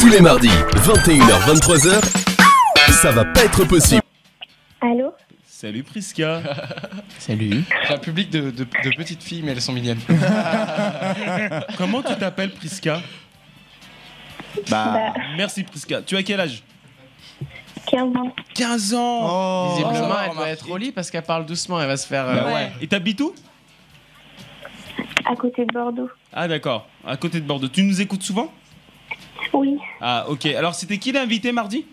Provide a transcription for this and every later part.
Tous les mardis, 21h, 23h, ça va pas être possible. Allô Salut Priska. Salut. J'ai un public de, de- de petites filles, mais elles sont mignonnes. Comment tu t'appelles Priska Bah, Merci Priska. Tu as quel âge? 15 ans. 15 ans. Visiblement, Oh, elle doit être au lit parce qu'elle parle doucement. Elle va se faire. euh, Bah ouais. Et t'habites où? À côté de Bordeaux. Ah d'accord, à côté de Bordeaux. Tu nous écoutes souvent? Oui. Ah ok. Alors c'était qui l'invité mardi?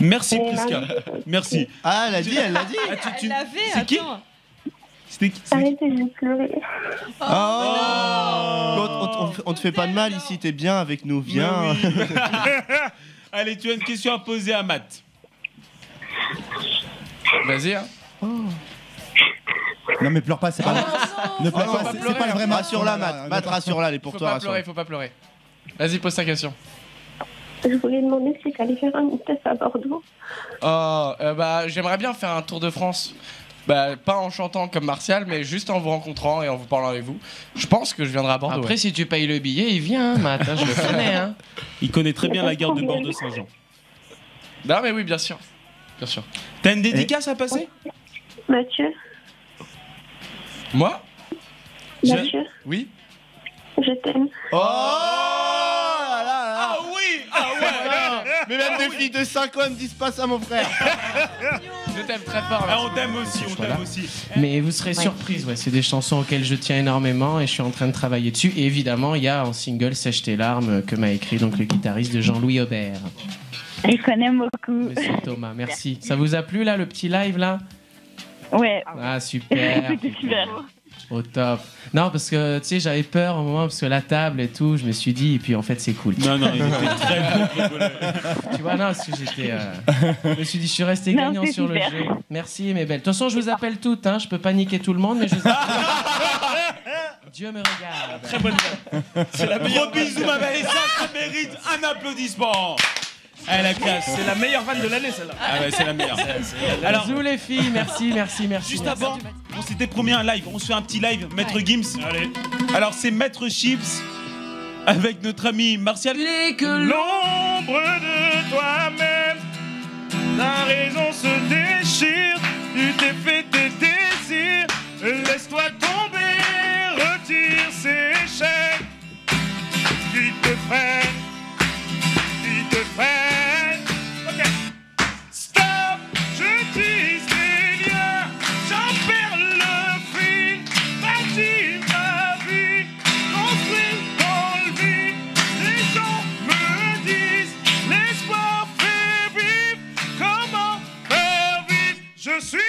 Merci Euh, Priska. mardi. Merci. Ah, elle a dit, elle l'a dit. Ah, tu- tu- Elle l'avait, qui? C'était qui? Arrêtez de pleurer. Oh, on, on- on- on te fait pas de mal ici, t'es bien avec nous, viens. Oui. Allez, tu as une question à poser à Matt. Vas-y, hein. Non, mais pleure pas, c'est pas. ne pleure pas, pas c'est- pas le vrai hein. Rassure-la, Matt. Matt, rassure-la, elle est pour Faut toi. pas rassure-la. pleurer, faut pas pleurer. Vas-y, pose ta question. Je voulais demander si t'allais faire un test à Bordeaux. Oh, euh, bah, j'aimerais bien faire un tour de France. Bah, pas en chantant comme Martial, mais juste en vous rencontrant et en vous parlant avec vous. Je pense que je viendrai à Bordeaux. Après, si tu payes le billet, il vient, hein, Matt. hein, je le connais. Hein. Il connaît très bien la gare de Bordeaux-Saint-Jean. Non, mais oui, bien sûr. Bien sûr. T'as une dédicace à passer? Mathieu Moi? Je- Mathieu Oui. Je t'aime. Oh là là là. Ah oui Ah ouais Des filles de 5 ans me disent pas ça, mon frère. Je t'aime très fort. Ah, on t'aime aussi, on t'aime aussi. Mais vous serez surprise, ouais, c'est des chansons auxquelles je tiens énormément et je suis en train de travailler dessus. Et évidemment, il y a en single Sèche tes larmes que m'a écrit donc le guitariste de Jean-Louis Aubert. Je connais beaucoup. Monsieur Thomas, merci. Ça vous a plu là, le petit live là? Ouais. Ah super. C'était super. Au top. Non, parce que tu sais, j'avais peur au moment parce que la table et tout, je me suis dit, et puis en fait, c'est cool. Non, non, il était très bon. Tu vois, non, parce que j'étais. euh, Je me suis dit, je suis resté Non, gagnant c'est sur super. le jeu. Merci, mes belles. De toute façon, je vous appelle toutes, hein. Je peux pas niquer tout le monde, mais je vous Dieu me regarde. Très bonne. C'est la Gros bisous, ma belle. Et ça, ça mérite un applaudissement. Ah, la classe. C'est la meilleure vanne de l'année, celle-là. Ah ouais, c'est la meilleure. Alors, Bisous les filles, merci, merci, merci. juste merci. avant, on s'était promis un live. On se fait un petit live, Maître Gims. Allez. Alors, c'est Maître Chips avec notre ami Martial. que L'ombre de toi-même, Je suis